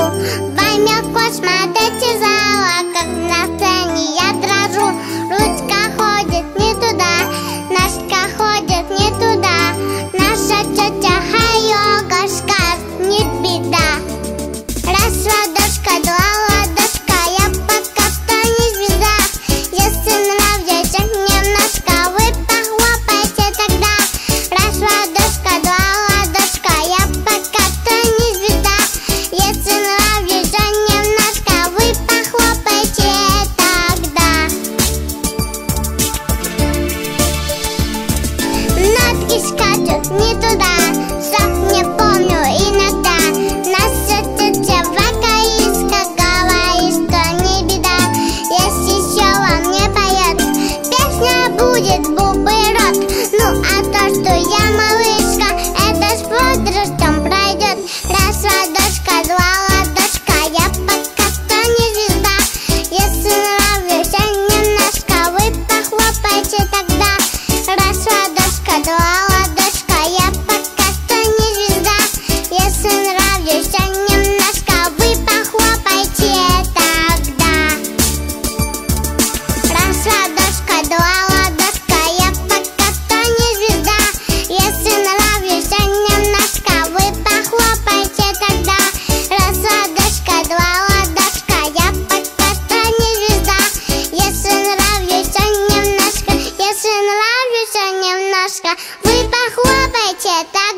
Во имя космодетизала не туда. Сам не помню иногда. Нас все тетя вокалистка Говорит, что не беда. Если еще вам не поет Песня будет Вы похлопайте так.